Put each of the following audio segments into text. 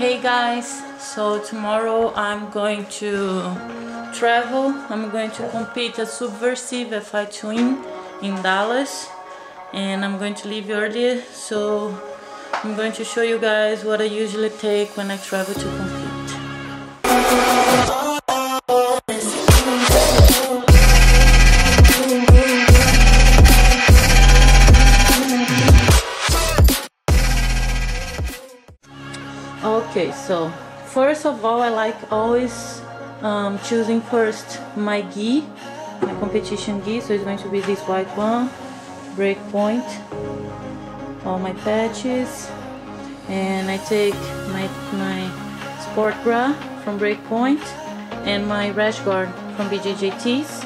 Hey guys, so tomorrow I'm going to travel. I'm going to compete at Subversiv F1 Twin in Dallas and I'm going to leave earlier so I'm going to show you guys what I usually take when I travel to compete. So first of all, I like always um, choosing first my gi, my competition gi. So it's going to be this white one, breakpoint, all my patches, and I take my my sport bra from Breakpoint and my rash guard from BJJTs,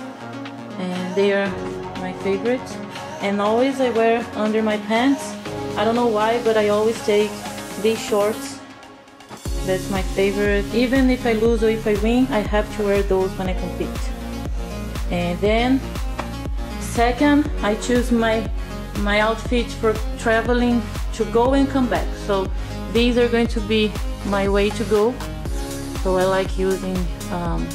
and they are my favorite. And always I wear under my pants. I don't know why, but I always take these shorts that's my favorite. Even if I lose or if I win, I have to wear those when I compete. And then second, I choose my my outfit for traveling to go and come back. So these are going to be my way to go. So I like using um,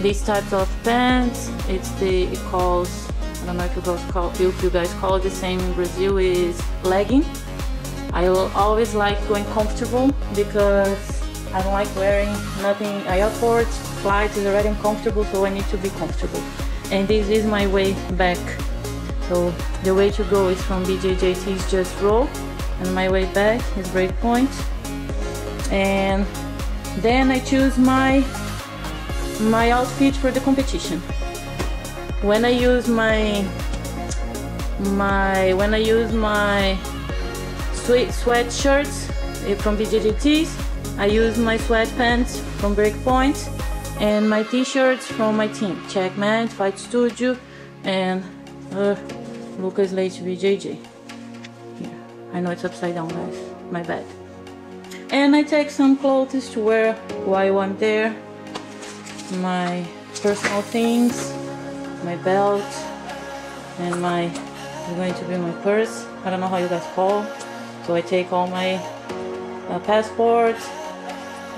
these types of pants. It's the it calls I don't know if you guys call if you guys call it the same in Brazil is legging. I will always like going comfortable because I don't like wearing nothing airports, flights is already uncomfortable so I need to be comfortable. And this is my way back. So the way to go is from BJJT is just roll and my way back is breakpoint. And then I choose my my outfit for the competition. When I use my my when I use my sweat sweatshirts eh, from BJJTs I use my sweatpants from Breakpoint and my t-shirts from my team, Checkmat, Fight Studio, and uh, Lucas Leite BJJ. Here. I know it's upside down, guys. My bad. And I take some clothes to wear while I'm there. My personal things, my belt, and my going to be my purse. I don't know how you guys call. So I take all my uh, passports,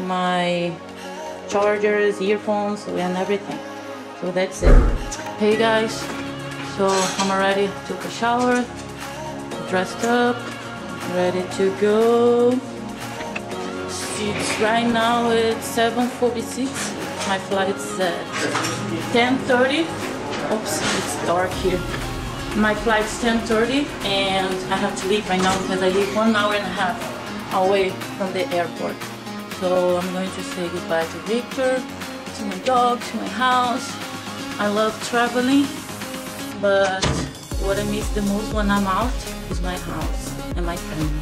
my chargers, earphones, and everything. So that's it. Hey guys, so I'm already took a shower, dressed up, ready to go. It's right now it's 7.46. My flight's at 10.30. Oops, it's dark here. My flight's 10.30 and I have to leave right now because I live one hour and a half away from the airport. So I'm going to say goodbye to Victor, to my dog, to my house. I love traveling, but what I miss the most when I'm out is my house and my family.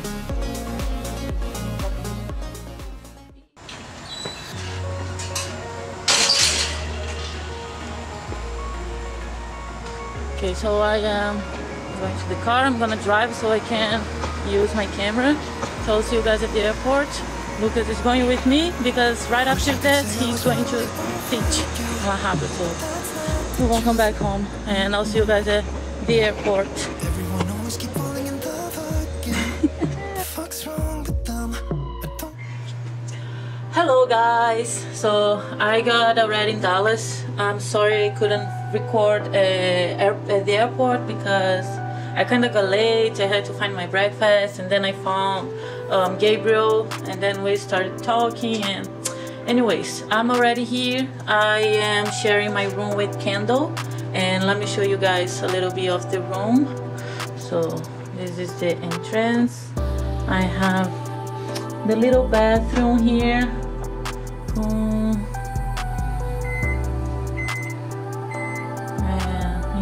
Okay, so I am going to the car. I'm gonna drive so I can use my camera. So I'll see you guys at the airport. Lucas is going with me because right after that he's going to teach La So we won't come back home and I'll see you guys at the airport. Hello guys, so I got already in Dallas. I'm sorry I couldn't record uh, at the airport because I kind of got late. I had to find my breakfast and then I found um, Gabriel and then we started talking and anyways I'm already here. I am sharing my room with Kendall and let me show you guys a little bit of the room. So this is the entrance. I have the little bathroom here. Um,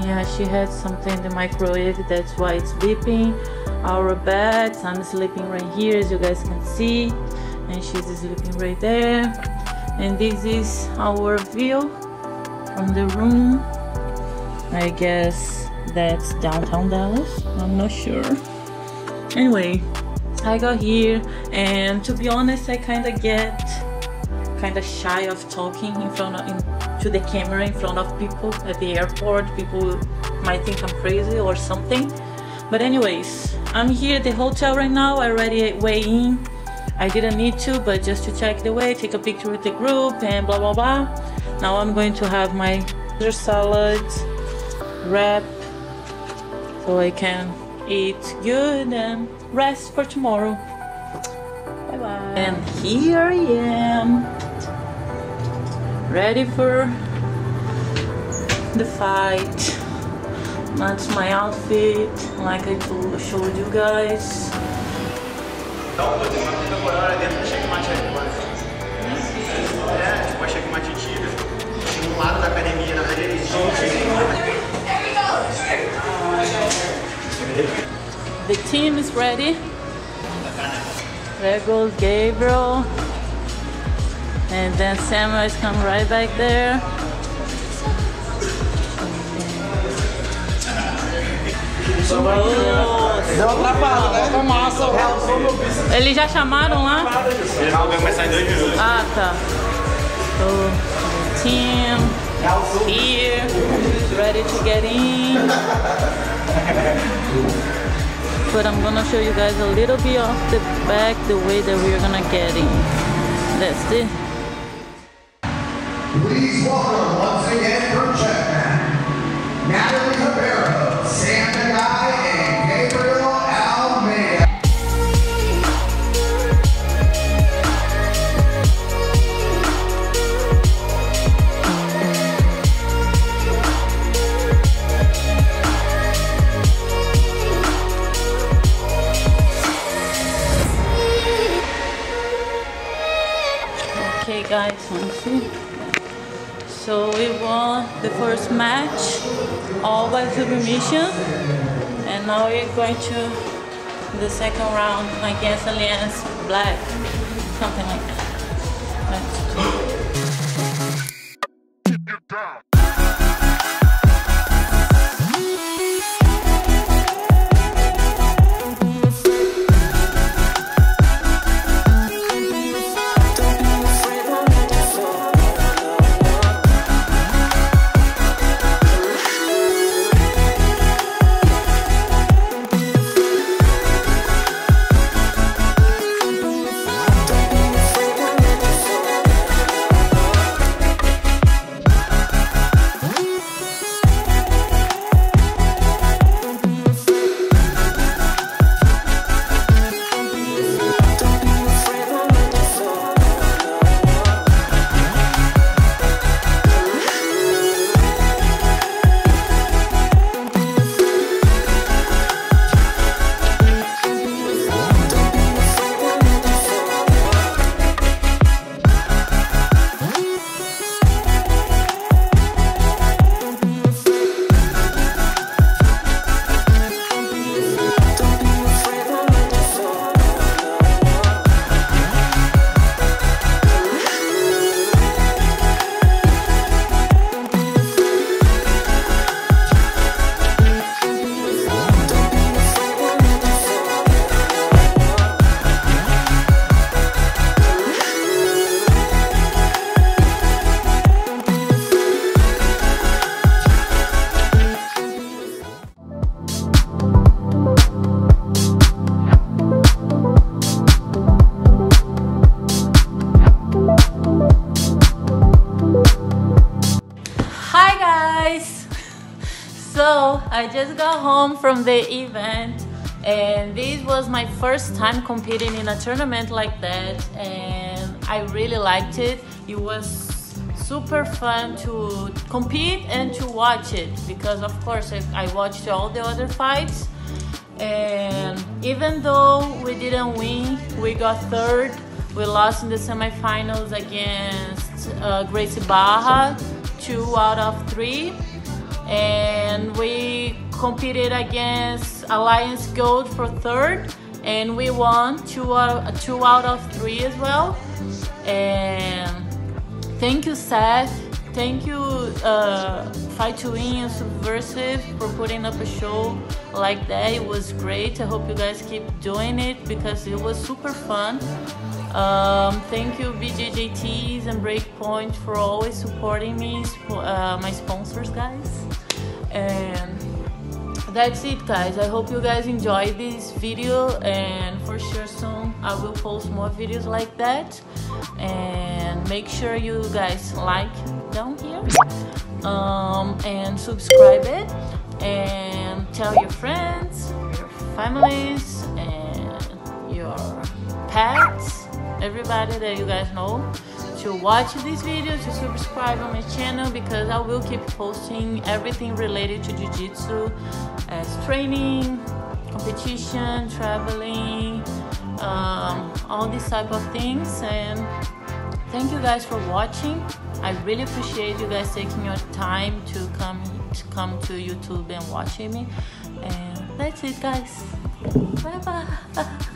yeah she had something in the microwave that's why it's beeping our beds i'm sleeping right here as you guys can see. And she's sleeping right there. And this is our view from the room. I guess that's downtown dallas. I'm not sure. Anyway i got here and to be honest i kind of get kind of shy of talking in front of in, to the camera in front of people at the airport. People might think i'm crazy or something. But anyways I'm here at the hotel right now. I already weigh in I didn't need to, but just to check the weight, take a picture with the group and blah blah blah. Now I'm going to have my salad wrap so I can eat good and rest for tomorrow. Bye bye. And here I am, ready for the fight. That's my outfit, like I showed you guys. The team is ready. There goes Gabriel. And then Samuel is coming right back there. Deu uma travada, né? Massa. Eles já chamaram lá? Eles vão começar em dois minutos. Ah, tá. So, team here, ready to get in. But I'm gonna show you guys a little bit of the back, the way that we're gonna get in. That's it. Please welcome once again from Checkman, Natalie Guys. So we won the first match, all by submission, and now we're going to the second round against Alliance Black, something like that. I just got home from the event and this was my first time competing in a tournament like that and I really liked it. It was super fun to compete and to watch it because of course I, watched all the other fights and even though we didn't win, we got third. We lost in the semifinals against uh, Gracie Barra, two out of three. And we competed against Alliance Gold for third, and we won two out, two out of three as well. And thank you, Seth. Thank you, uh, Fight to Win and Subversiv, for putting up a show like that. It was great. I hope you guys keep doing it because it was super fun. Um, thank you, BJJTs and Breakpoint, for always supporting me, uh, my sponsors, guys. And that's it guys. I hope you guys enjoyed this video. And for sure soon i will post more videos like that. And make sure you guys like down here. Um, and subscribe it. And tell your friends your families and your pets everybody that you guys know to watch this video, to subscribe on my channel because I will keep posting everything related to Jiu-Jitsu as training, competition, traveling, um, all these type of things and thank you guys for watching. I really appreciate you guys taking your time to come to come to YouTube and watching me. And that's it guys. Bye bye.